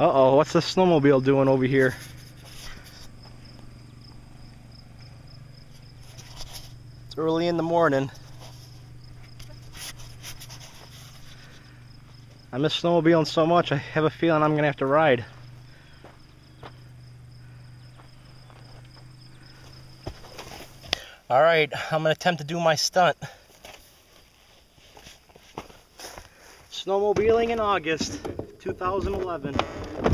Uh-oh, what's the snowmobile doing over here? It's early in the morning. I miss snowmobiling so much, I have a feeling I'm gonna have to ride. Alright, I'm gonna attempt to do my stunt. Snowmobiling in August 2011.